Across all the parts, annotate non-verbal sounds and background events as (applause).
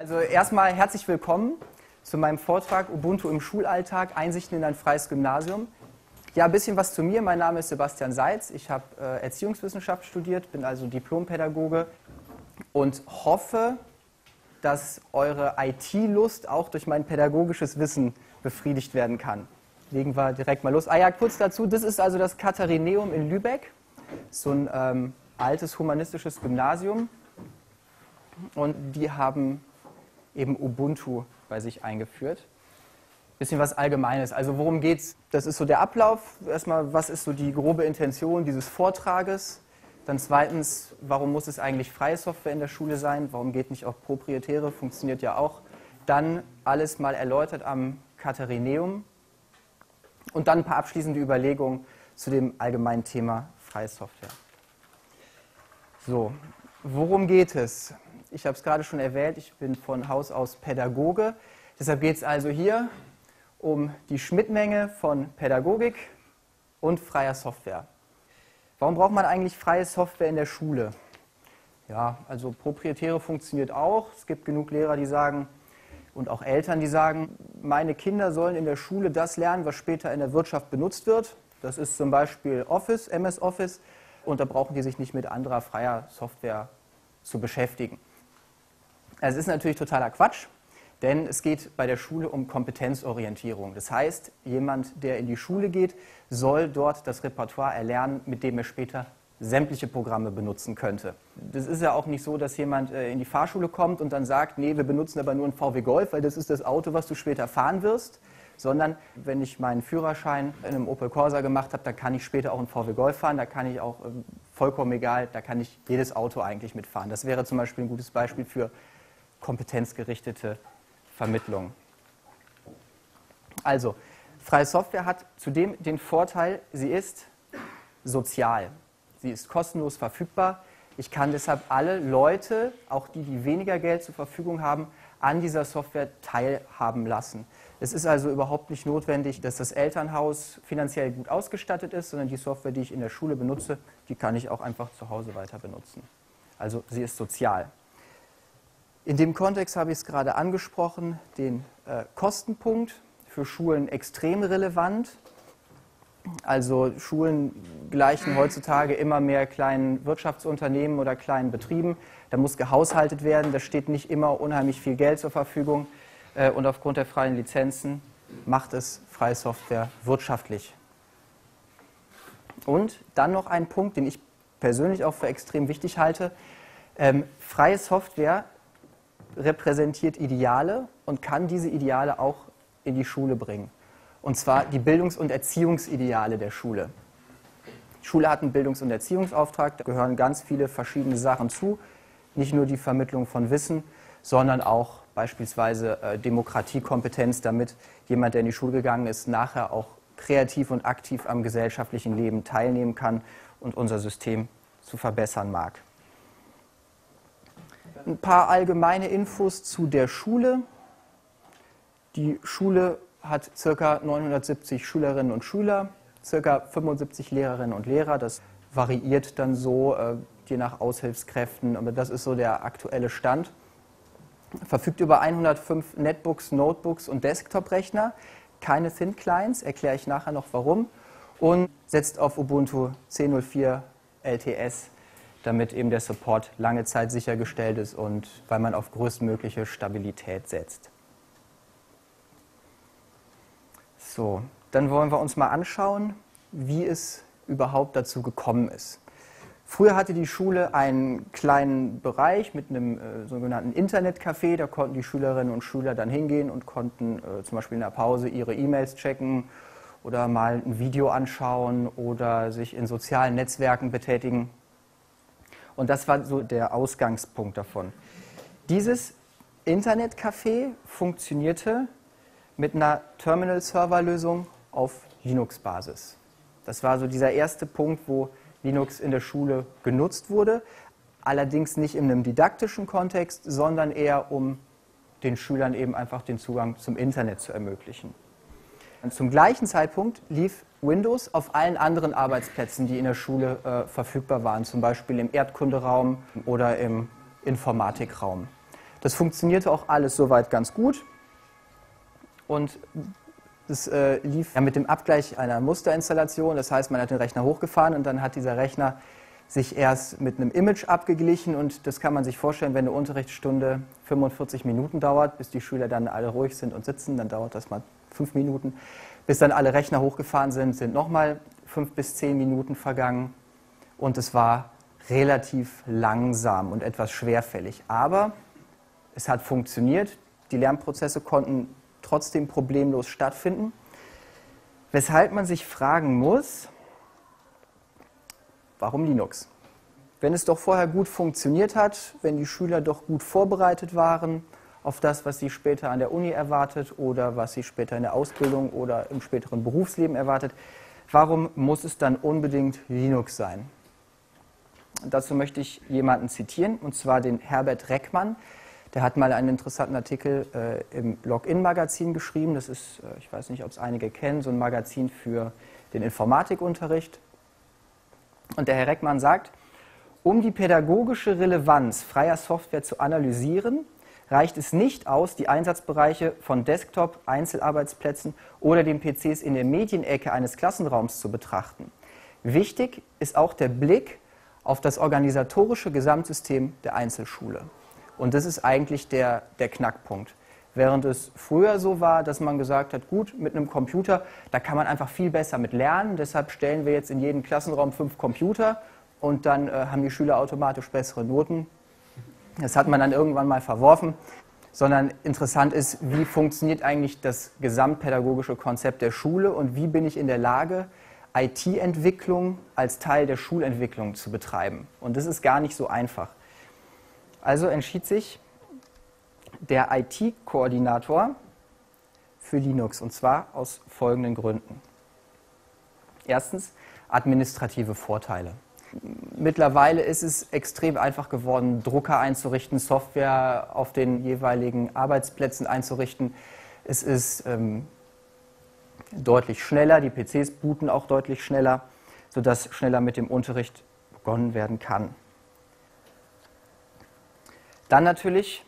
Also erstmal herzlich willkommen zu meinem Vortrag Ubuntu im Schulalltag, Einsichten in ein freies Gymnasium. Ja, ein bisschen was zu mir. Mein Name ist Sebastian Seitz. Ich habe äh, Erziehungswissenschaft studiert, bin also Diplompädagoge und hoffe, dass eure IT-Lust auch durch mein pädagogisches Wissen befriedigt werden kann. Legen wir direkt mal los. Ah ja, kurz dazu, das ist also das Katharineum in Lübeck, so ein ähm, altes humanistisches Gymnasium. Und die haben eben Ubuntu bei sich eingeführt. Bisschen was Allgemeines. Also worum geht's? Das ist so der Ablauf. Erstmal, was ist so die grobe Intention dieses Vortrages? Dann zweitens, warum muss es eigentlich freie Software in der Schule sein? Warum geht nicht auch proprietäre? Funktioniert ja auch. Dann alles mal erläutert am Katharineum. Und dann ein paar abschließende Überlegungen zu dem allgemeinen Thema freie Software. So, worum geht es? Ich habe es gerade schon erwähnt, ich bin von Haus aus Pädagoge. Deshalb geht es also hier um die Schnittmenge von Pädagogik und freier Software. Warum braucht man eigentlich freie Software in der Schule? Ja, also proprietäre funktioniert auch. Es gibt genug Lehrer, die sagen, und auch Eltern, die sagen, meine Kinder sollen in der Schule das lernen, was später in der Wirtschaft benutzt wird. Das ist zum Beispiel Office, MS Office, und da brauchen die sich nicht mit anderer freier Software zu beschäftigen. Es ist natürlich totaler Quatsch, denn es geht bei der Schule um Kompetenzorientierung. Das heißt, jemand, der in die Schule geht, soll dort das Repertoire erlernen, mit dem er später sämtliche Programme benutzen könnte. Das ist ja auch nicht so, dass jemand äh, in die Fahrschule kommt und dann sagt, nee, wir benutzen aber nur ein VW Golf, weil das ist das Auto, was du später fahren wirst, sondern wenn ich meinen Führerschein in einem Opel Corsa gemacht habe, dann kann ich später auch ein VW Golf fahren, da kann ich auch, ähm, vollkommen egal, da kann ich jedes Auto eigentlich mitfahren. Das wäre zum Beispiel ein gutes Beispiel für kompetenzgerichtete Vermittlung. Also, freie Software hat zudem den Vorteil, sie ist sozial. Sie ist kostenlos verfügbar. Ich kann deshalb alle Leute, auch die, die weniger Geld zur Verfügung haben, an dieser Software teilhaben lassen. Es ist also überhaupt nicht notwendig, dass das Elternhaus finanziell gut ausgestattet ist, sondern die Software, die ich in der Schule benutze, die kann ich auch einfach zu Hause weiter benutzen. Also sie ist sozial. In dem Kontext habe ich es gerade angesprochen, den äh, Kostenpunkt für Schulen extrem relevant. Also Schulen gleichen heutzutage immer mehr kleinen Wirtschaftsunternehmen oder kleinen Betrieben. Da muss gehaushaltet werden, da steht nicht immer unheimlich viel Geld zur Verfügung. Äh, und aufgrund der freien Lizenzen macht es freie Software wirtschaftlich. Und dann noch ein Punkt, den ich persönlich auch für extrem wichtig halte. Ähm, freie Software repräsentiert Ideale und kann diese Ideale auch in die Schule bringen. Und zwar die Bildungs- und Erziehungsideale der Schule. Die Schule hat einen Bildungs- und Erziehungsauftrag, da gehören ganz viele verschiedene Sachen zu. Nicht nur die Vermittlung von Wissen, sondern auch beispielsweise äh, Demokratiekompetenz, damit jemand, der in die Schule gegangen ist, nachher auch kreativ und aktiv am gesellschaftlichen Leben teilnehmen kann und unser System zu verbessern mag ein paar allgemeine Infos zu der Schule. Die Schule hat ca. 970 Schülerinnen und Schüler, ca. 75 Lehrerinnen und Lehrer. Das variiert dann so äh, je nach Aushilfskräften, aber das ist so der aktuelle Stand. Verfügt über 105 Netbooks, Notebooks und Desktop-Rechner, keine Thin Clients, erkläre ich nachher noch warum, und setzt auf Ubuntu 10.04 LTS damit eben der Support lange Zeit sichergestellt ist und weil man auf größtmögliche Stabilität setzt. So, dann wollen wir uns mal anschauen, wie es überhaupt dazu gekommen ist. Früher hatte die Schule einen kleinen Bereich mit einem äh, sogenannten Internetcafé. Da konnten die Schülerinnen und Schüler dann hingehen und konnten äh, zum Beispiel in der Pause ihre E-Mails checken oder mal ein Video anschauen oder sich in sozialen Netzwerken betätigen. Und das war so der Ausgangspunkt davon. Dieses Internetcafé funktionierte mit einer Terminal-Server-Lösung auf Linux-Basis. Das war so dieser erste Punkt, wo Linux in der Schule genutzt wurde. Allerdings nicht in einem didaktischen Kontext, sondern eher um den Schülern eben einfach den Zugang zum Internet zu ermöglichen. Und zum gleichen Zeitpunkt lief Windows auf allen anderen Arbeitsplätzen, die in der Schule äh, verfügbar waren, zum Beispiel im Erdkunderaum oder im Informatikraum. Das funktionierte auch alles soweit ganz gut. Und das äh, lief ja mit dem Abgleich einer Musterinstallation. Das heißt, man hat den Rechner hochgefahren und dann hat dieser Rechner sich erst mit einem Image abgeglichen. Und das kann man sich vorstellen, wenn eine Unterrichtsstunde 45 Minuten dauert, bis die Schüler dann alle ruhig sind und sitzen, dann dauert das mal fünf Minuten. Bis dann alle Rechner hochgefahren sind, sind nochmal fünf bis zehn Minuten vergangen. Und es war relativ langsam und etwas schwerfällig. Aber es hat funktioniert. Die Lernprozesse konnten trotzdem problemlos stattfinden. Weshalb man sich fragen muss, warum Linux? Wenn es doch vorher gut funktioniert hat, wenn die Schüler doch gut vorbereitet waren auf das, was sie später an der Uni erwartet oder was sie später in der Ausbildung oder im späteren Berufsleben erwartet, warum muss es dann unbedingt Linux sein? Dazu möchte ich jemanden zitieren, und zwar den Herbert Reckmann. Der hat mal einen interessanten Artikel äh, im Login-Magazin geschrieben. Das ist, äh, ich weiß nicht, ob es einige kennen, so ein Magazin für den Informatikunterricht. Und der Herr Reckmann sagt, um die pädagogische Relevanz freier Software zu analysieren, reicht es nicht aus, die Einsatzbereiche von Desktop, Einzelarbeitsplätzen oder den PCs in der Medienecke eines Klassenraums zu betrachten. Wichtig ist auch der Blick auf das organisatorische Gesamtsystem der Einzelschule. Und das ist eigentlich der, der Knackpunkt. Während es früher so war, dass man gesagt hat, gut, mit einem Computer, da kann man einfach viel besser mit lernen. Deshalb stellen wir jetzt in jeden Klassenraum fünf Computer und dann äh, haben die Schüler automatisch bessere Noten. Das hat man dann irgendwann mal verworfen. Sondern interessant ist, wie funktioniert eigentlich das gesamtpädagogische Konzept der Schule und wie bin ich in der Lage, IT-Entwicklung als Teil der Schulentwicklung zu betreiben. Und das ist gar nicht so einfach. Also entschied sich der IT-Koordinator für Linux und zwar aus folgenden Gründen. Erstens administrative Vorteile. Mittlerweile ist es extrem einfach geworden, Drucker einzurichten, Software auf den jeweiligen Arbeitsplätzen einzurichten. Es ist ähm, deutlich schneller, die PCs booten auch deutlich schneller, sodass schneller mit dem Unterricht begonnen werden kann. Dann natürlich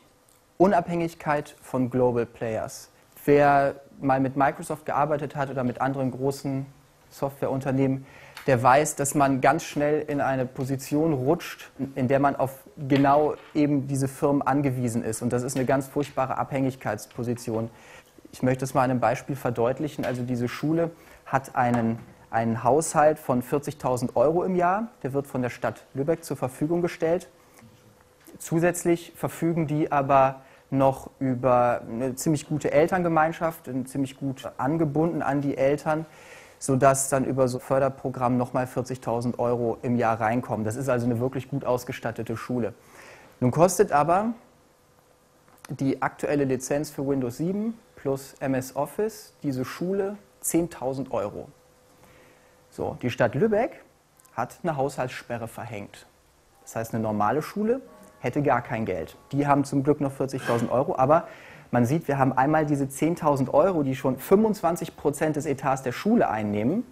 Unabhängigkeit von Global Players. Wer mal mit Microsoft gearbeitet hat oder mit anderen großen Softwareunternehmen, der weiß, dass man ganz schnell in eine Position rutscht, in der man auf genau eben diese Firmen angewiesen ist. Und das ist eine ganz furchtbare Abhängigkeitsposition. Ich möchte es mal an einem Beispiel verdeutlichen. Also diese Schule hat einen, einen Haushalt von 40.000 Euro im Jahr. Der wird von der Stadt Lübeck zur Verfügung gestellt. Zusätzlich verfügen die aber noch über eine ziemlich gute Elterngemeinschaft, ziemlich gut angebunden an die Eltern, sodass dann über so Förderprogramm nochmal 40.000 Euro im Jahr reinkommen. Das ist also eine wirklich gut ausgestattete Schule. Nun kostet aber die aktuelle Lizenz für Windows 7 plus MS Office diese Schule 10.000 Euro. So, die Stadt Lübeck hat eine Haushaltssperre verhängt. Das heißt, eine normale Schule hätte gar kein Geld. Die haben zum Glück noch 40.000 Euro, aber man sieht, wir haben einmal diese 10.000 Euro, die schon 25 Prozent des Etats der Schule einnehmen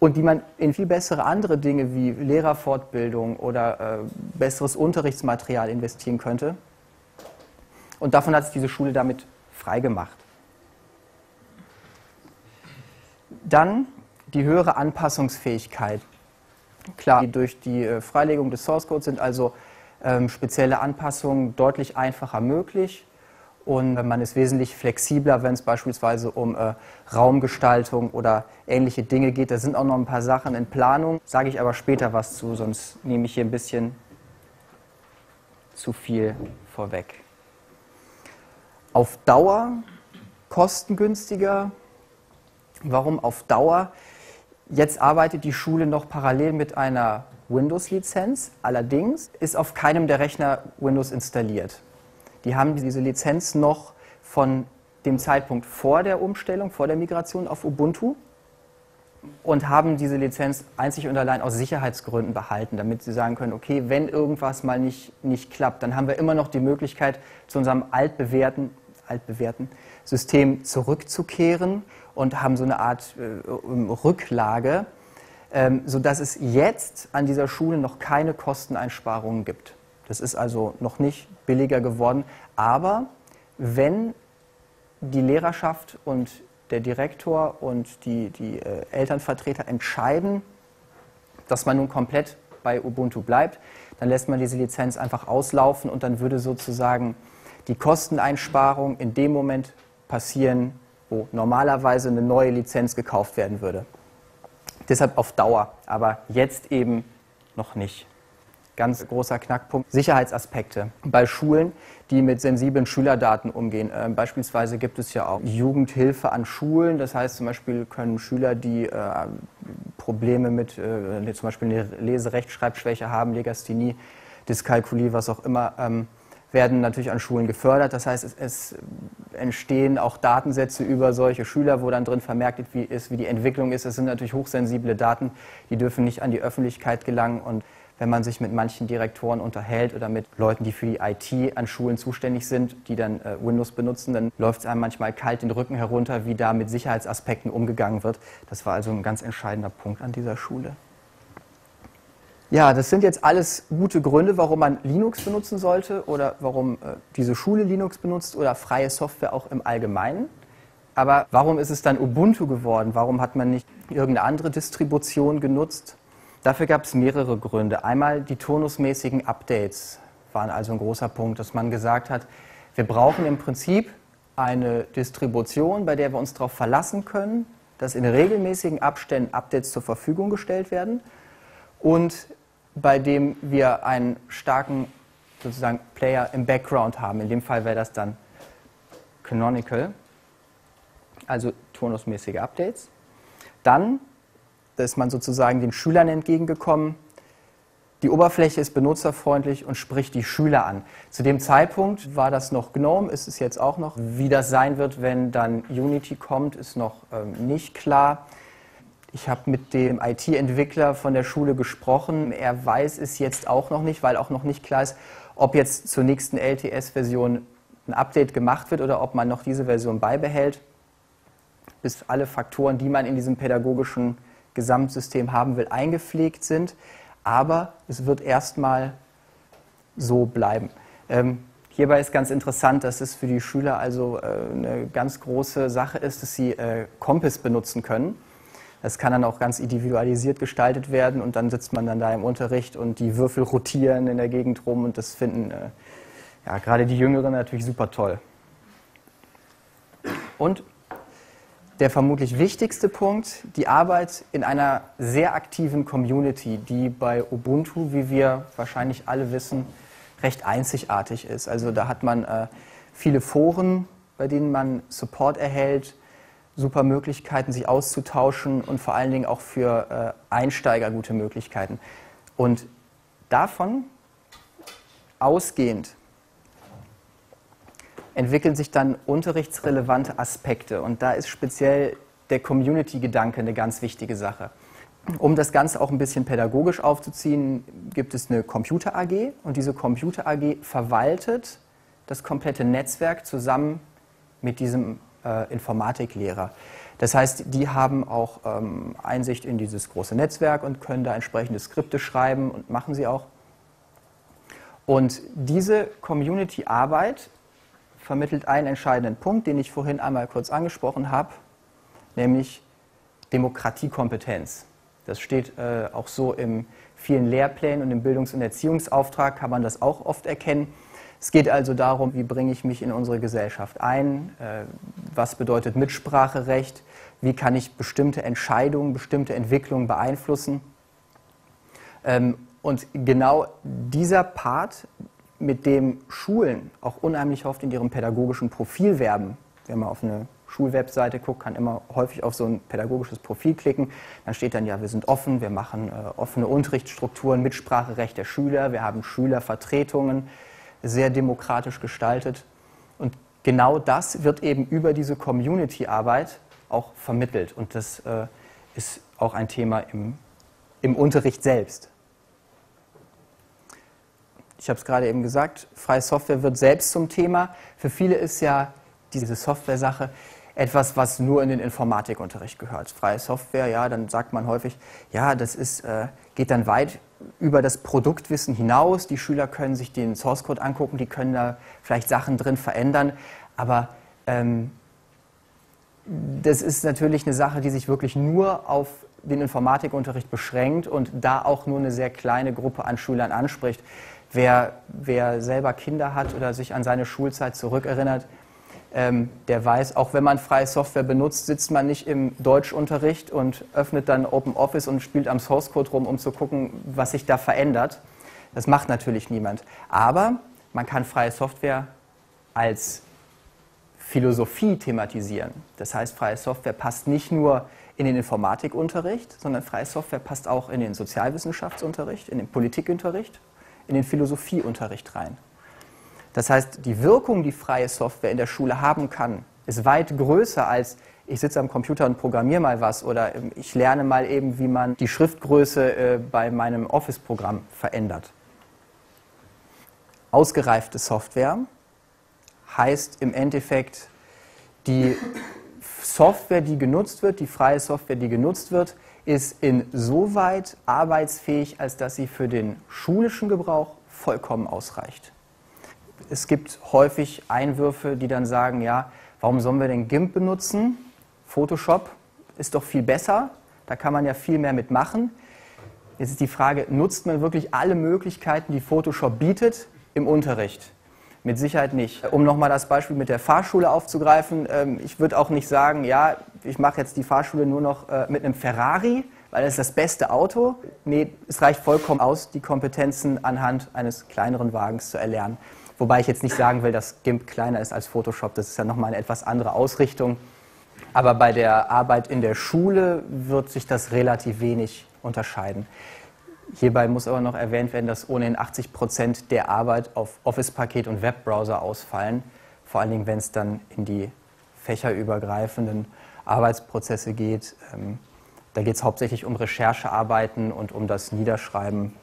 und die man in viel bessere andere Dinge wie Lehrerfortbildung oder äh, besseres Unterrichtsmaterial investieren könnte. Und davon hat sich diese Schule damit freigemacht. Dann die höhere Anpassungsfähigkeit. Klar, durch die äh, Freilegung des Source Codes sind also spezielle Anpassungen deutlich einfacher möglich und man ist wesentlich flexibler, wenn es beispielsweise um äh, Raumgestaltung oder ähnliche Dinge geht. Da sind auch noch ein paar Sachen in Planung, sage ich aber später was zu, sonst nehme ich hier ein bisschen zu viel vorweg auf Dauer kostengünstiger. Warum auf Dauer? Jetzt arbeitet die Schule noch parallel mit einer Windows-Lizenz. Allerdings ist auf keinem der Rechner Windows installiert. Die haben diese Lizenz noch von dem Zeitpunkt vor der Umstellung, vor der Migration auf Ubuntu und haben diese Lizenz einzig und allein aus Sicherheitsgründen behalten, damit sie sagen können, okay, wenn irgendwas mal nicht, nicht klappt, dann haben wir immer noch die Möglichkeit, zu unserem altbewährten altbewährten System zurückzukehren und haben so eine Art äh, Rücklage, ähm, sodass es jetzt an dieser Schule noch keine Kosteneinsparungen gibt. Das ist also noch nicht billiger geworden. Aber wenn die Lehrerschaft und der Direktor und die, die äh, Elternvertreter entscheiden, dass man nun komplett bei Ubuntu bleibt, dann lässt man diese Lizenz einfach auslaufen und dann würde sozusagen die Kosteneinsparung in dem Moment passieren, wo normalerweise eine neue Lizenz gekauft werden würde. Deshalb auf Dauer, aber jetzt eben noch nicht. Ganz großer Knackpunkt. Sicherheitsaspekte bei Schulen, die mit sensiblen Schülerdaten umgehen. Äh, beispielsweise gibt es ja auch Jugendhilfe an Schulen. Das heißt zum Beispiel können Schüler, die äh, Probleme mit äh, zum Beispiel eine Leserechtschreibschwäche haben, Legasthenie, Dyskalkulie, was auch immer, ähm, werden natürlich an Schulen gefördert. Das heißt, es, es, entstehen auch Datensätze über solche Schüler, wo dann drin vermerkt ist, wie die Entwicklung ist. Es sind natürlich hochsensible Daten, die dürfen nicht an die Öffentlichkeit gelangen. Und wenn man sich mit manchen Direktoren unterhält oder mit Leuten, die für die IT an Schulen zuständig sind, die dann äh, Windows benutzen, dann läuft es einem manchmal kalt den Rücken herunter, wie da mit Sicherheitsaspekten umgegangen wird. Das war also ein ganz entscheidender Punkt an dieser Schule. Ja, das sind jetzt alles gute Gründe, warum man Linux benutzen sollte oder warum äh, diese Schule Linux benutzt oder freie Software auch im Allgemeinen. Aber warum ist es dann Ubuntu geworden? Warum hat man nicht irgendeine andere Distribution genutzt? Dafür gab es mehrere Gründe. Einmal die turnusmäßigen Updates waren also ein großer Punkt, dass man gesagt hat, wir brauchen im Prinzip eine Distribution, bei der wir uns darauf verlassen können, dass in regelmäßigen Abständen Updates zur Verfügung gestellt werden und bei dem wir einen starken sozusagen Player im Background haben. In dem Fall wäre das dann Canonical, also turnusmäßige Updates. Dann ist man sozusagen den Schülern entgegengekommen. Die Oberfläche ist benutzerfreundlich und spricht die Schüler an. Zu dem Zeitpunkt war das noch GNOME, ist es jetzt auch noch. Wie das sein wird, wenn dann Unity kommt, ist noch ähm, nicht klar. Ich habe mit dem IT-Entwickler von der Schule gesprochen. Er weiß es jetzt auch noch nicht, weil auch noch nicht klar ist, ob jetzt zur nächsten LTS-Version ein Update gemacht wird oder ob man noch diese Version beibehält, bis alle Faktoren, die man in diesem pädagogischen Gesamtsystem haben will, eingepflegt sind. Aber es wird erstmal so bleiben. Ähm, hierbei ist ganz interessant, dass es für die Schüler also äh, eine ganz große Sache ist, dass sie äh, Compass benutzen können. Das kann dann auch ganz individualisiert gestaltet werden und dann sitzt man dann da im Unterricht und die Würfel rotieren in der Gegend rum und das finden äh, ja, gerade die Jüngeren natürlich super toll. Und der vermutlich wichtigste Punkt, die Arbeit in einer sehr aktiven Community, die bei Ubuntu, wie wir wahrscheinlich alle wissen, recht einzigartig ist. Also da hat man äh, viele Foren, bei denen man Support erhält, super Möglichkeiten, sich auszutauschen und vor allen Dingen auch für äh, Einsteiger gute Möglichkeiten. Und davon ausgehend entwickeln sich dann unterrichtsrelevante Aspekte. Und da ist speziell der Community-Gedanke eine ganz wichtige Sache. Um das Ganze auch ein bisschen pädagogisch aufzuziehen, gibt es eine Computer AG und diese Computer AG verwaltet das komplette Netzwerk zusammen mit diesem äh, Informatiklehrer. Das heißt, die haben auch ähm, Einsicht in dieses große Netzwerk und können da entsprechende Skripte schreiben und machen sie auch. Und diese Community-Arbeit vermittelt einen entscheidenden Punkt, den ich vorhin einmal kurz angesprochen habe, nämlich Demokratiekompetenz. Das steht äh, auch so in vielen Lehrplänen und im Bildungs- und Erziehungsauftrag kann man das auch oft erkennen. Es geht also darum, wie bringe ich mich in unsere Gesellschaft ein, äh, was bedeutet Mitspracherecht, wie kann ich bestimmte Entscheidungen, bestimmte Entwicklungen beeinflussen. Ähm, und genau dieser Part, mit dem Schulen auch unheimlich oft in ihrem pädagogischen Profil werben, wenn man auf eine Schulwebseite guckt, kann immer häufig auf so ein pädagogisches Profil klicken. Dann steht dann ja, wir sind offen, wir machen äh, offene Unterrichtsstrukturen, Mitspracherecht der Schüler, wir haben Schülervertretungen, sehr demokratisch gestaltet. Und genau das wird eben über diese Community-Arbeit auch vermittelt. Und das äh, ist auch ein Thema im, im Unterricht selbst. Ich habe es gerade eben gesagt, freie Software wird selbst zum Thema. Für viele ist ja diese Software-Sache etwas, was nur in den Informatikunterricht gehört. Freie Software, ja, dann sagt man häufig, ja, das ist, äh, geht dann weit über das Produktwissen hinaus. Die Schüler können sich den Source Code angucken, die können da vielleicht Sachen drin verändern, aber ähm, das ist natürlich eine Sache, die sich wirklich nur auf den Informatikunterricht beschränkt und da auch nur eine sehr kleine Gruppe an Schülern anspricht. Wer, wer selber Kinder hat oder sich an seine Schulzeit zurückerinnert, ähm, der weiß, auch wenn man freie Software benutzt, sitzt man nicht im Deutschunterricht und öffnet dann OpenOffice und spielt am Source Code rum, um zu gucken, was sich da verändert. Das macht natürlich niemand. Aber man kann freie Software als Philosophie thematisieren. Das heißt, freie Software passt nicht nur in den Informatikunterricht, sondern freie Software passt auch in den Sozialwissenschaftsunterricht, in den Politikunterricht, in den Philosophieunterricht rein. Das heißt, die Wirkung, die freie Software in der Schule haben kann, ist weit größer als ich sitze am Computer und programmiere mal was oder ich lerne mal eben, wie man die Schriftgröße äh, bei meinem Office-Programm verändert. Ausgereifte Software heißt im Endeffekt, die Software, die genutzt wird, die freie Software, die genutzt wird, ist insoweit arbeitsfähig, als dass sie für den schulischen Gebrauch vollkommen ausreicht. Es gibt häufig Einwürfe, die dann sagen, ja, warum sollen wir denn GIMP benutzen? Photoshop ist doch viel besser, da kann man ja viel mehr mitmachen. Jetzt ist die Frage, nutzt man wirklich alle Möglichkeiten, die Photoshop bietet im Unterricht? Mit Sicherheit nicht. Um nochmal das Beispiel mit der Fahrschule aufzugreifen, ähm, ich würde auch nicht sagen, ja, ich mache jetzt die Fahrschule nur noch äh, mit einem Ferrari, weil das ist das beste Auto. Nee, es reicht vollkommen aus, die Kompetenzen anhand eines kleineren Wagens zu erlernen. Wobei ich jetzt nicht sagen will, dass GIMP kleiner ist als Photoshop, das ist ja nochmal eine etwas andere Ausrichtung. Aber bei der Arbeit in der Schule wird sich das relativ wenig unterscheiden. Hierbei muss aber noch erwähnt werden, dass ohnehin 80 Prozent der Arbeit auf Office-Paket und Webbrowser ausfallen, vor allen Dingen, wenn es dann in die fächerübergreifenden Arbeitsprozesse geht. Ähm, da geht es hauptsächlich um Recherchearbeiten und um das Niederschreiben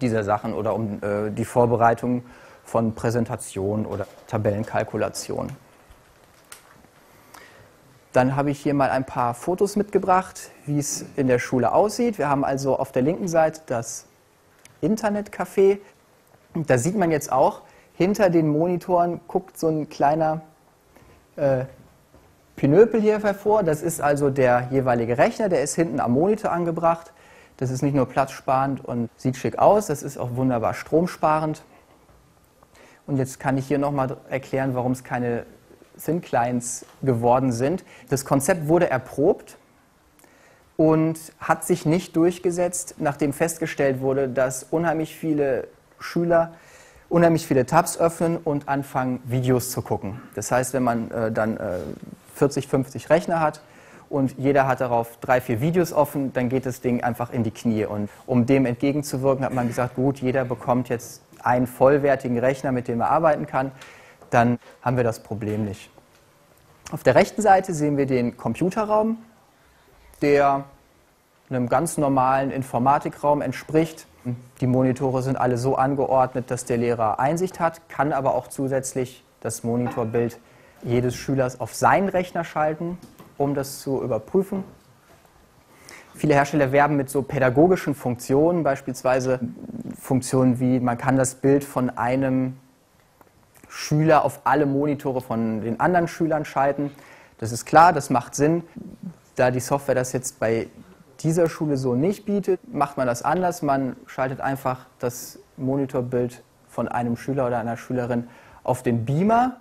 dieser Sachen oder um äh, die Vorbereitung von Präsentationen oder Tabellenkalkulationen. Dann habe ich hier mal ein paar Fotos mitgebracht, wie es in der Schule aussieht. Wir haben also auf der linken Seite das Internetcafé. Da sieht man jetzt auch, hinter den Monitoren guckt so ein kleiner äh, Pinöpel hier hervor. Das ist also der jeweilige Rechner, der ist hinten am Monitor angebracht. Das ist nicht nur platzsparend und sieht schick aus, das ist auch wunderbar stromsparend. Und jetzt kann ich hier nochmal erklären, warum es keine Thin-Clients geworden sind. Das Konzept wurde erprobt und hat sich nicht durchgesetzt, nachdem festgestellt wurde, dass unheimlich viele Schüler unheimlich viele Tabs öffnen und anfangen, Videos zu gucken. Das heißt, wenn man äh, dann äh, 40, 50 Rechner hat und jeder hat darauf drei, vier Videos offen, dann geht das Ding einfach in die Knie. Und um dem entgegenzuwirken, hat man gesagt, gut, jeder bekommt jetzt einen vollwertigen Rechner, mit dem er arbeiten kann dann haben wir das Problem nicht. Auf der rechten Seite sehen wir den Computerraum, der einem ganz normalen Informatikraum entspricht. Die Monitore sind alle so angeordnet, dass der Lehrer Einsicht hat, kann aber auch zusätzlich das Monitorbild jedes Schülers auf seinen Rechner schalten, um das zu überprüfen. Viele Hersteller werben mit so pädagogischen Funktionen, beispielsweise Funktionen wie man kann das Bild von einem Schüler auf alle Monitore von den anderen Schülern schalten. Das ist klar, das macht Sinn. Da die Software das jetzt bei dieser Schule so nicht bietet, macht man das anders. Man schaltet einfach das Monitorbild von einem Schüler oder einer Schülerin auf den Beamer.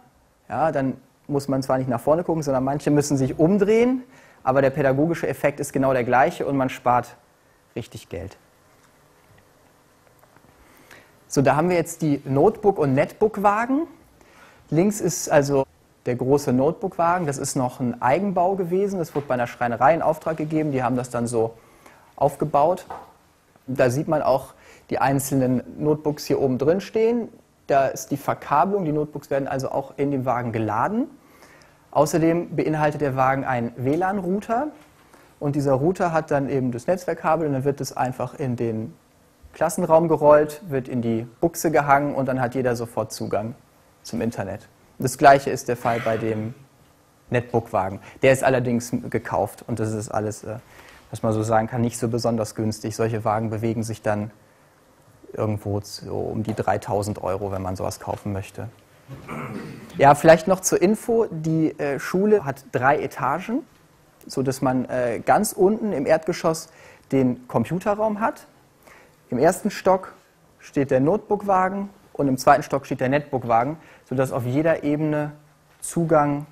Ja, dann muss man zwar nicht nach vorne gucken, sondern manche müssen sich umdrehen, aber der pädagogische Effekt ist genau der gleiche und man spart richtig Geld. So, da haben wir jetzt die Notebook- und Netbook-Wagen. Links ist also der große Notebook-Wagen. Das ist noch ein Eigenbau gewesen. Das wurde bei einer Schreinerei in Auftrag gegeben. Die haben das dann so aufgebaut. Da sieht man auch die einzelnen Notebooks hier oben drin stehen. Da ist die Verkabelung. Die Notebooks werden also auch in dem Wagen geladen. Außerdem beinhaltet der Wagen einen WLAN-Router. Und dieser Router hat dann eben das Netzwerkkabel und dann wird es einfach in den Klassenraum gerollt, wird in die Buchse gehangen und dann hat jeder sofort Zugang zum Internet. Das gleiche ist der Fall bei dem Netbook-Wagen. Der ist allerdings gekauft und das ist alles, äh, was man so sagen kann, nicht so besonders günstig. Solche Wagen bewegen sich dann irgendwo so um die 3000 Euro, wenn man sowas kaufen möchte. Ja, vielleicht noch zur Info, die äh, Schule hat drei Etagen, sodass man äh, ganz unten im Erdgeschoss den Computerraum hat. Im ersten Stock steht der Notebookwagen und im zweiten Stock steht der Netbookwagen, sodass auf jeder Ebene Zugang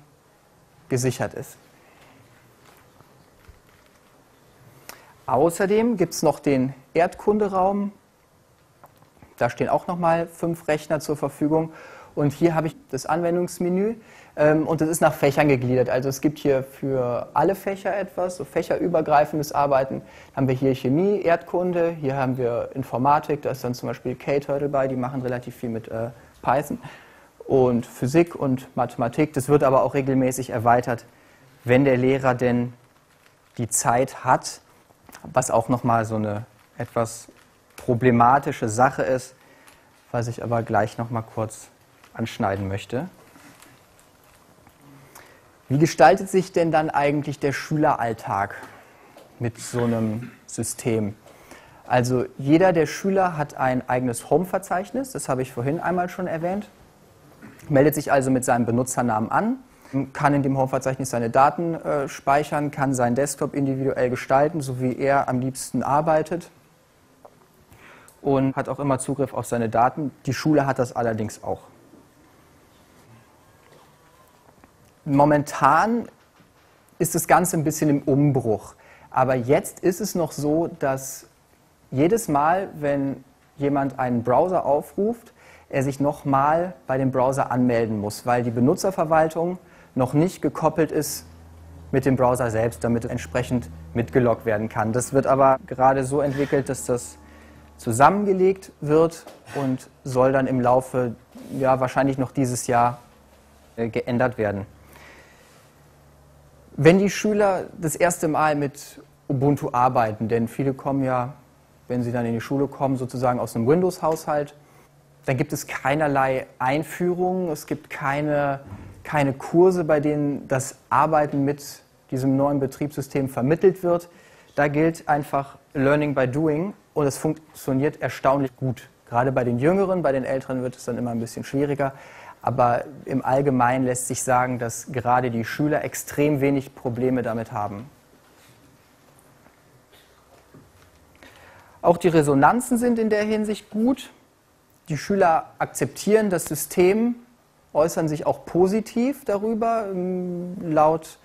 gesichert ist. Außerdem gibt es noch den Erdkunderaum. Da stehen auch nochmal fünf Rechner zur Verfügung. Und hier habe ich das Anwendungsmenü ähm, und das ist nach Fächern gegliedert. Also es gibt hier für alle Fächer etwas, so fächerübergreifendes Arbeiten. Dann haben wir hier Chemie, Erdkunde, hier haben wir Informatik, da ist dann zum Beispiel K-Turtle bei, die machen relativ viel mit äh, Python. Und Physik und Mathematik, das wird aber auch regelmäßig erweitert, wenn der Lehrer denn die Zeit hat, was auch nochmal so eine etwas problematische Sache ist, was ich aber gleich nochmal kurz anschneiden möchte. Wie gestaltet sich denn dann eigentlich der Schüleralltag mit so einem System? Also jeder der Schüler hat ein eigenes Home-Verzeichnis, das habe ich vorhin einmal schon erwähnt, meldet sich also mit seinem Benutzernamen an, kann in dem Home-Verzeichnis seine Daten äh, speichern, kann seinen Desktop individuell gestalten, so wie er am liebsten arbeitet und hat auch immer Zugriff auf seine Daten. Die Schule hat das allerdings auch. Momentan ist das Ganze ein bisschen im Umbruch. Aber jetzt ist es noch so, dass jedes Mal, wenn jemand einen Browser aufruft, er sich nochmal bei dem Browser anmelden muss, weil die Benutzerverwaltung noch nicht gekoppelt ist mit dem Browser selbst, damit entsprechend mitgeloggt werden kann. Das wird aber gerade so entwickelt, dass das zusammengelegt wird und soll dann im Laufe, ja, wahrscheinlich noch dieses Jahr äh, geändert werden. Wenn die Schüler das erste Mal mit Ubuntu arbeiten, denn viele kommen ja, wenn sie dann in die Schule kommen, sozusagen aus einem Windows-Haushalt, dann gibt es keinerlei Einführungen, es gibt keine, keine Kurse, bei denen das Arbeiten mit diesem neuen Betriebssystem vermittelt wird. Da gilt einfach Learning by Doing und es funktioniert erstaunlich gut. Gerade bei den Jüngeren, bei den Älteren wird es dann immer ein bisschen schwieriger. Aber im Allgemeinen lässt sich sagen, dass gerade die Schüler extrem wenig Probleme damit haben. Auch die Resonanzen sind in der Hinsicht gut. Die Schüler akzeptieren das System, äußern sich auch positiv darüber. Laut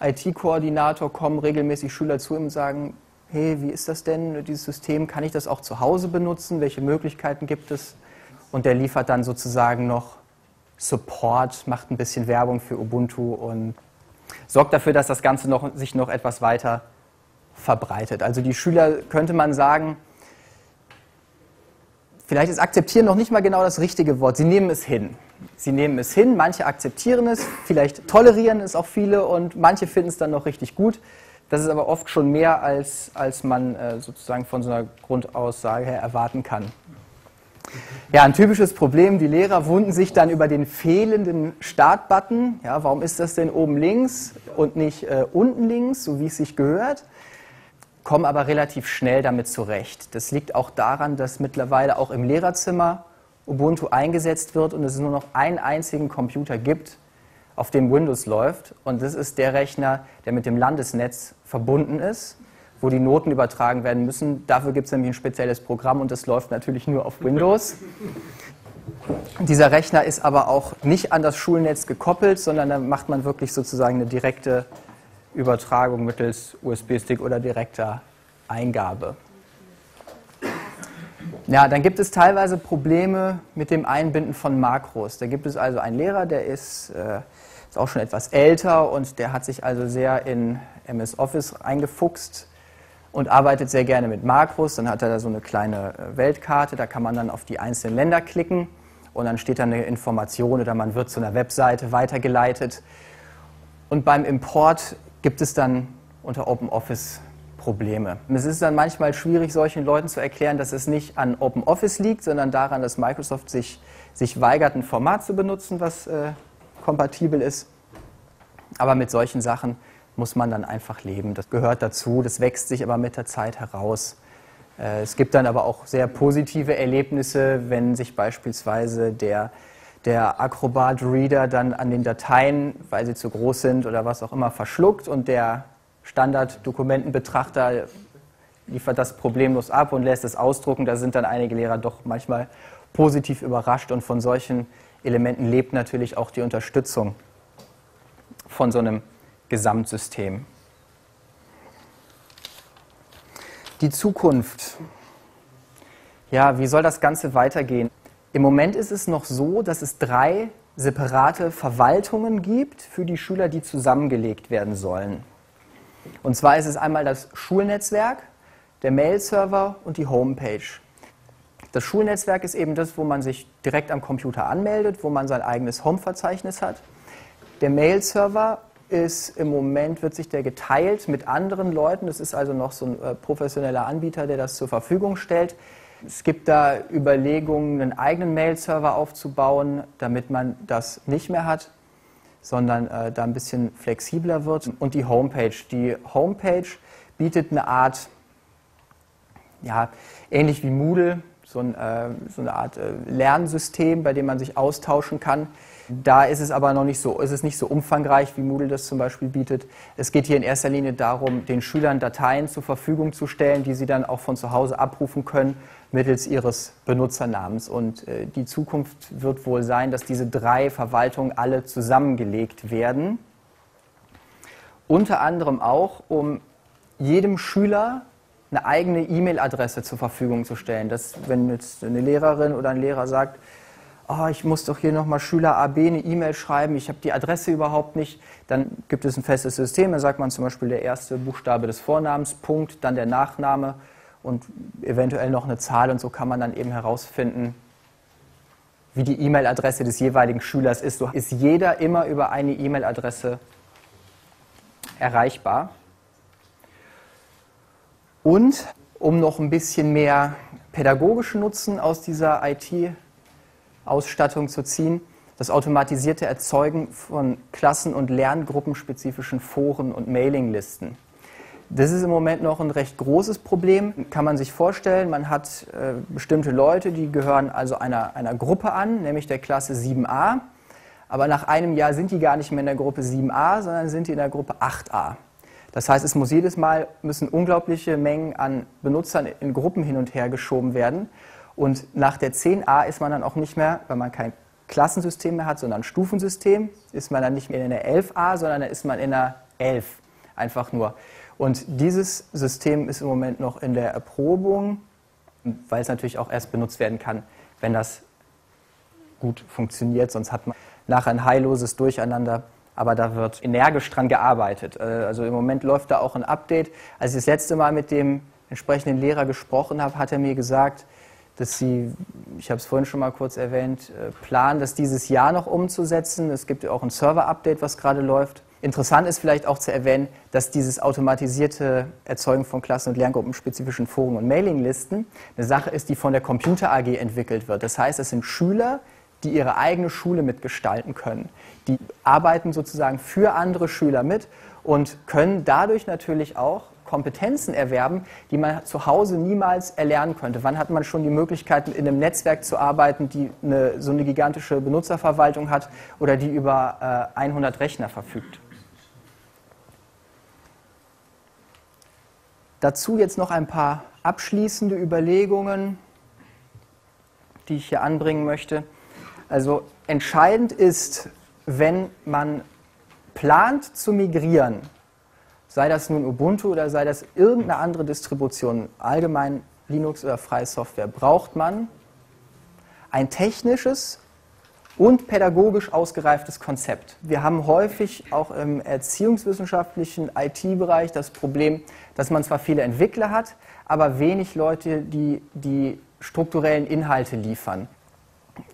IT-Koordinator kommen regelmäßig Schüler zu ihm und sagen, hey, wie ist das denn, dieses System, kann ich das auch zu Hause benutzen, welche Möglichkeiten gibt es? Und der liefert dann sozusagen noch Support, macht ein bisschen Werbung für Ubuntu und sorgt dafür, dass das Ganze noch, sich noch etwas weiter verbreitet. Also die Schüler, könnte man sagen, vielleicht ist akzeptieren noch nicht mal genau das richtige Wort, sie nehmen es hin. Sie nehmen es hin, manche akzeptieren es, vielleicht tolerieren es auch viele und manche finden es dann noch richtig gut. Das ist aber oft schon mehr, als, als man äh, sozusagen von so einer Grundaussage her erwarten kann. Ja, ein typisches Problem, die Lehrer wunden sich dann über den fehlenden Startbutton. Ja, warum ist das denn oben links und nicht äh, unten links, so wie es sich gehört? Kommen aber relativ schnell damit zurecht. Das liegt auch daran, dass mittlerweile auch im Lehrerzimmer Ubuntu eingesetzt wird und es nur noch einen einzigen Computer gibt, auf dem Windows läuft. Und das ist der Rechner, der mit dem Landesnetz verbunden ist, wo die Noten übertragen werden müssen. Dafür gibt es nämlich ein spezielles Programm und das läuft natürlich nur auf Windows. (laughs) Dieser Rechner ist aber auch nicht an das Schulnetz gekoppelt, sondern da macht man wirklich sozusagen eine direkte Übertragung mittels USB-Stick oder direkter Eingabe. Ja, dann gibt es teilweise Probleme mit dem Einbinden von Makros. Da gibt es also einen Lehrer, der ist äh, ist auch schon etwas älter und der hat sich also sehr in MS Office eingefuchst und arbeitet sehr gerne mit Makros. Dann hat er da so eine kleine äh, Weltkarte, da kann man dann auf die einzelnen Länder klicken und dann steht da eine Information oder man wird zu einer Webseite weitergeleitet. Und beim Import gibt es dann unter OpenOffice Probleme. Es ist dann manchmal schwierig, solchen Leuten zu erklären, dass es nicht an OpenOffice liegt, sondern daran, dass Microsoft sich, sich weigert, ein Format zu benutzen, was äh, kompatibel ist. Aber mit solchen Sachen muss man dann einfach leben. Das gehört dazu, das wächst sich aber mit der Zeit heraus. Äh, es gibt dann aber auch sehr positive Erlebnisse, wenn sich beispielsweise der, der Acrobat Reader dann an den Dateien, weil sie zu groß sind oder was auch immer, verschluckt und der Standarddokumentenbetrachter liefert das problemlos ab und lässt es ausdrucken. Da sind dann einige Lehrer doch manchmal positiv überrascht und von solchen Elementen lebt natürlich auch die Unterstützung von so einem Gesamtsystem. Die Zukunft. Ja, wie soll das Ganze weitergehen? Im Moment ist es noch so, dass es drei separate Verwaltungen gibt für die Schüler, die zusammengelegt werden sollen. Und zwar ist es einmal das Schulnetzwerk, der Mail-Server und die Homepage. Das Schulnetzwerk ist eben das, wo man sich direkt am Computer anmeldet, wo man sein eigenes Home-Verzeichnis hat. Der Mail-Server ist im Moment, wird sich der geteilt mit anderen Leuten. Das ist also noch so ein äh, professioneller Anbieter, der das zur Verfügung stellt. Es gibt da Überlegungen, einen eigenen Mail-Server aufzubauen, damit man das nicht mehr hat, sondern äh, da ein bisschen flexibler wird. Und die Homepage. Die Homepage bietet eine Art, ja, ähnlich wie Moodle, so, ein, äh, so eine Art äh, Lernsystem, bei dem man sich austauschen kann. Da ist es aber noch nicht so, ist es nicht so umfangreich, wie Moodle das zum Beispiel bietet. Es geht hier in erster Linie darum, den Schülern Dateien zur Verfügung zu stellen, die sie dann auch von zu Hause abrufen können mittels ihres Benutzernamens. Und äh, die Zukunft wird wohl sein, dass diese drei Verwaltungen alle zusammengelegt werden. Unter anderem auch, um jedem Schüler eine eigene E-Mail-Adresse zur Verfügung zu stellen. Dass, wenn jetzt eine Lehrerin oder ein Lehrer sagt, oh, ich muss doch hier nochmal Schüler AB eine E-Mail schreiben, ich habe die Adresse überhaupt nicht, dann gibt es ein festes System, da sagt man zum Beispiel der erste Buchstabe des Vornamens, Punkt, dann der Nachname und eventuell noch eine Zahl und so kann man dann eben herausfinden, wie die E-Mail-Adresse des jeweiligen Schülers ist. So ist jeder immer über eine E-Mail-Adresse erreichbar. Und um noch ein bisschen mehr pädagogischen Nutzen aus dieser IT-Ausstattung zu ziehen, das automatisierte Erzeugen von Klassen- und Lerngruppenspezifischen Foren und Mailinglisten. Das ist im Moment noch ein recht großes Problem. Kann man sich vorstellen, man hat äh, bestimmte Leute, die gehören also einer, einer Gruppe an, nämlich der Klasse 7a. Aber nach einem Jahr sind die gar nicht mehr in der Gruppe 7a, sondern sind die in der Gruppe 8a. Das heißt, es muss jedes Mal müssen unglaubliche Mengen an Benutzern in Gruppen hin und her geschoben werden. Und nach der 10a ist man dann auch nicht mehr, weil man kein Klassensystem mehr hat, sondern Stufensystem, ist man dann nicht mehr in der 11a, sondern dann ist man in der 11. Einfach nur. Und dieses System ist im Moment noch in der Erprobung, weil es natürlich auch erst benutzt werden kann, wenn das gut funktioniert. Sonst hat man nachher ein heilloses Durcheinander aber da wird energisch dran gearbeitet. Äh, also im Moment läuft da auch ein Update. Als ich das letzte Mal mit dem entsprechenden Lehrer gesprochen habe, hat er mir gesagt, dass sie, ich habe es vorhin schon mal kurz erwähnt, äh, planen, das dieses Jahr noch umzusetzen. Es gibt auch ein Server-Update, was gerade läuft. Interessant ist vielleicht auch zu erwähnen, dass dieses automatisierte Erzeugen von Klassen- und Lerngruppen-spezifischen Foren und Mailinglisten eine Sache ist, die von der Computer AG entwickelt wird. Das heißt, es sind Schüler, die ihre eigene Schule mitgestalten können. Die arbeiten sozusagen für andere Schüler mit und können dadurch natürlich auch Kompetenzen erwerben, die man zu Hause niemals erlernen könnte. Wann hat man schon die Möglichkeit, in einem Netzwerk zu arbeiten, die eine, so eine gigantische Benutzerverwaltung hat oder die über äh, 100 Rechner verfügt? Dazu jetzt noch ein paar abschließende Überlegungen, die ich hier anbringen möchte. Also entscheidend ist, wenn man plant zu migrieren, sei das nun Ubuntu oder sei das irgendeine andere Distribution, allgemein Linux oder freie Software, braucht man ein technisches und pädagogisch ausgereiftes Konzept. Wir haben häufig auch im erziehungswissenschaftlichen IT-Bereich das Problem, dass man zwar viele Entwickler hat, aber wenig Leute, die die strukturellen Inhalte liefern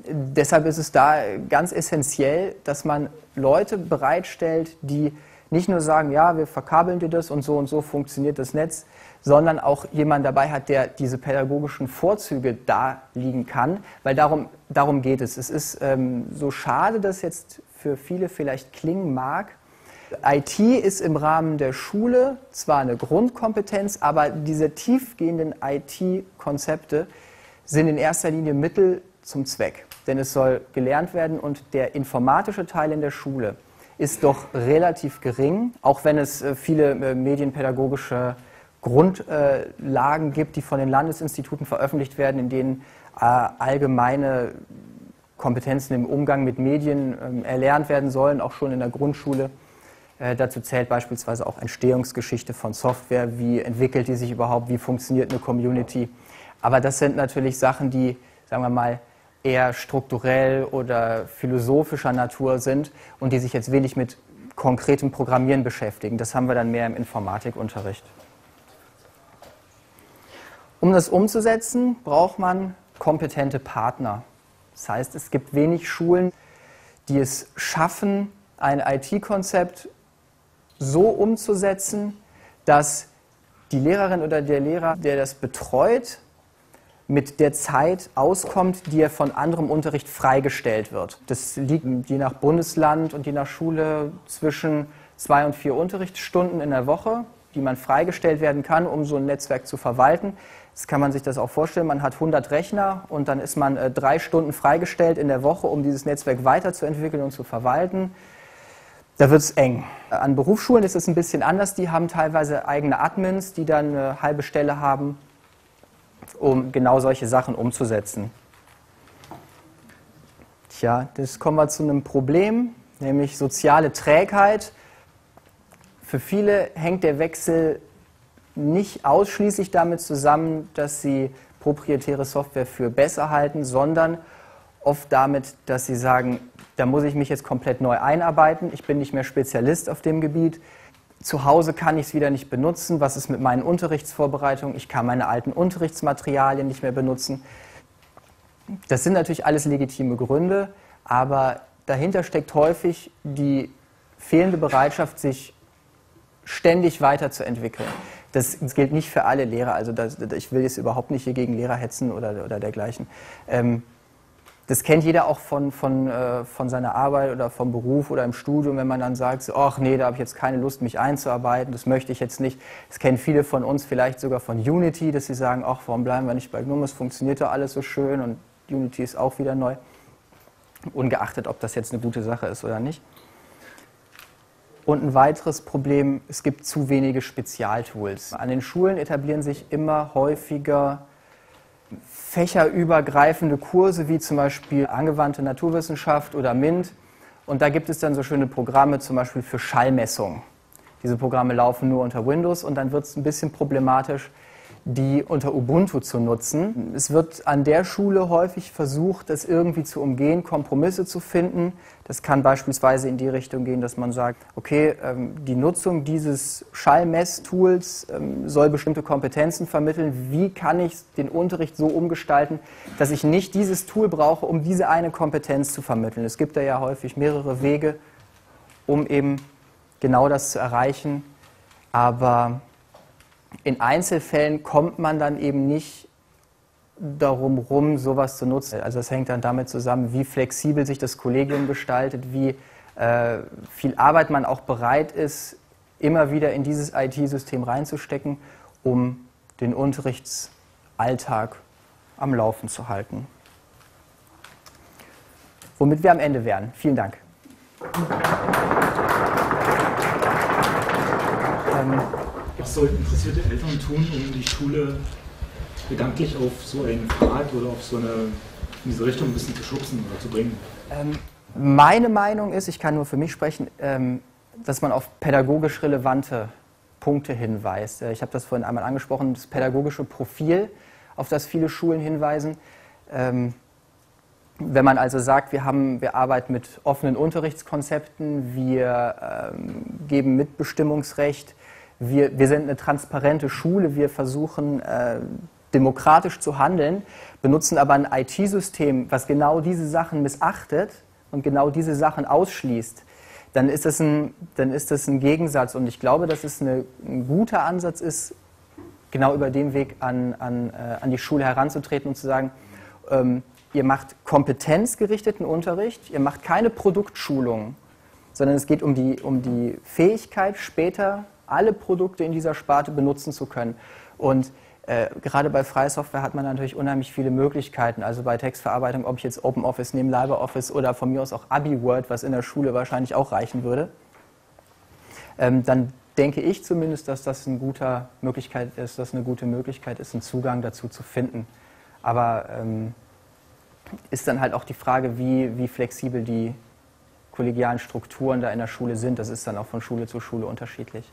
deshalb ist es da ganz essentiell, dass man Leute bereitstellt, die nicht nur sagen, ja, wir verkabeln dir das und so und so funktioniert das Netz, sondern auch jemand dabei hat, der diese pädagogischen Vorzüge darlegen kann, weil darum, darum geht es. Es ist ähm, so schade, dass jetzt für viele vielleicht klingen mag, IT ist im Rahmen der Schule zwar eine Grundkompetenz, aber diese tiefgehenden IT-Konzepte sind in erster Linie Mittel zum Zweck. Denn es soll gelernt werden und der informatische Teil in der Schule ist doch relativ gering, auch wenn es äh, viele äh, medienpädagogische Grundlagen gibt, die von den Landesinstituten veröffentlicht werden, in denen äh, allgemeine Kompetenzen im Umgang mit Medien ähm, erlernt werden sollen, auch schon in der Grundschule. Dazu zählt beispielsweise auch Entstehungsgeschichte von Software, wie entwickelt die sich überhaupt, wie funktioniert eine Community. Aber das sind natürlich Sachen, die, sagen wir mal, eher strukturell oder philosophischer Natur sind und die sich jetzt wenig mit konkretem Programmieren beschäftigen. Das haben wir dann mehr im Informatikunterricht. Um das umzusetzen, braucht man kompetente Partner. Das heißt, es gibt wenig Schulen, die es schaffen, ein IT-Konzept so umzusetzen, dass die Lehrerin oder der Lehrer, der das betreut, mit der Zeit auskommt, die er von anderem Unterricht freigestellt wird. Das liegt je nach Bundesland und je nach Schule zwischen zwei und vier Unterrichtsstunden in der Woche, die man freigestellt werden kann, um so ein Netzwerk zu verwalten. Das kann man sich das auch vorstellen. Man hat 100 Rechner und dann ist man äh, drei Stunden freigestellt in der Woche, um dieses Netzwerk weiterzuentwickeln und zu verwalten. Da wird es eng. An Berufsschulen ist es ein bisschen anders. Die haben teilweise eigene Admins, die dann eine halbe Stelle haben um genau solche Sachen umzusetzen. Tja, jetzt kommen wir zu einem Problem, nämlich soziale Trägheit. Für viele hängt der Wechsel nicht ausschließlich damit zusammen, dass sie proprietäre Software für besser halten, sondern oft damit, dass sie sagen, da muss ich mich jetzt komplett neu einarbeiten, ich bin nicht mehr Spezialist auf dem Gebiet, zu Hause kann ich es wieder nicht benutzen. Was ist mit meinen Unterrichtsvorbereitungen? Ich kann meine alten Unterrichtsmaterialien nicht mehr benutzen. Das sind natürlich alles legitime Gründe, aber dahinter steckt häufig die fehlende Bereitschaft, sich ständig weiterzuentwickeln. Das, gilt nicht für alle Lehrer. Also das, ich will jetzt überhaupt nicht hier gegen Lehrer hetzen oder, oder dergleichen. Ähm, das kennt jeder auch von, von, äh, von seiner Arbeit oder vom Beruf oder im Studium, wenn man dann sagt, ach nee, da habe ich jetzt keine Lust, mich einzuarbeiten, das möchte ich jetzt nicht. Das kennen viele von uns vielleicht sogar von Unity, dass sie sagen, ach, warum bleiben wir nicht bei GNOME, es funktioniert doch alles so schön und Unity ist auch wieder neu, ungeachtet, ob das jetzt eine gute Sache ist oder nicht. Und ein weiteres Problem, es gibt zu wenige Spezialtools. An den Schulen etablieren sich immer häufiger fächerübergreifende Kurse wie zum Beispiel angewandte Naturwissenschaft oder MINT. Und da gibt es dann so schöne Programme zum Beispiel für Schallmessung. Diese Programme laufen nur unter Windows und dann wird es ein bisschen problematisch, die unter Ubuntu zu nutzen. Es wird an der Schule häufig versucht, das irgendwie zu umgehen, Kompromisse zu finden. Das kann beispielsweise in die Richtung gehen, dass man sagt, okay, ähm, die Nutzung dieses Schallmesstools ähm, soll bestimmte Kompetenzen vermitteln. Wie kann ich den Unterricht so umgestalten, dass ich nicht dieses Tool brauche, um diese eine Kompetenz zu vermitteln? Es gibt da ja häufig mehrere Wege, um eben genau das zu erreichen. Aber in Einzelfällen kommt man dann eben nicht darum rum, sowas zu nutzen. Also das hängt dann damit zusammen, wie flexibel sich das Kollegium gestaltet, wie äh, viel Arbeit man auch bereit ist, immer wieder in dieses IT-System reinzustecken, um den Unterrichtsalltag am Laufen zu halten. Womit wir am Ende wären. Vielen Dank. Ähm, was sollten interessierte Eltern tun, um die Schule gedanklich auf so einen Pfad oder auf so eine, in diese Richtung ein bisschen zu schubsen oder zu bringen? Ähm, meine Meinung ist, ich kann nur für mich sprechen, ähm, dass man auf pädagogisch relevante Punkte hinweist. Äh, ich habe das vorhin einmal angesprochen, das pädagogische Profil, auf das viele Schulen hinweisen. Ähm, wenn man also sagt, wir, haben, wir arbeiten mit offenen Unterrichtskonzepten, wir ähm, geben Mitbestimmungsrecht, wir, wir sind eine transparente Schule, wir versuchen äh, demokratisch zu handeln, benutzen aber ein IT-System, was genau diese Sachen missachtet und genau diese Sachen ausschließt, dann ist das ein, dann ist das ein Gegensatz. Und ich glaube, dass es eine, ein guter Ansatz ist, genau über den Weg an, an, äh, an die Schule heranzutreten und zu sagen, ähm, ihr macht kompetenzgerichteten Unterricht, ihr macht keine Produktschulung, sondern es geht um die, um die Fähigkeit, später alle Produkte in dieser Sparte benutzen zu können. Und äh, gerade bei freier Software hat man natürlich unheimlich viele Möglichkeiten. Also bei Textverarbeitung, ob ich jetzt OpenOffice nehme, LibreOffice oder von mir aus auch AbiWord, was in der Schule wahrscheinlich auch reichen würde, ähm, dann denke ich zumindest, dass das eine gute Möglichkeit ist, dass eine gute Möglichkeit ist, einen Zugang dazu zu finden. Aber ähm, ist dann halt auch die Frage, wie, wie flexibel die kollegialen Strukturen da in der Schule sind. Das ist dann auch von Schule zu Schule unterschiedlich.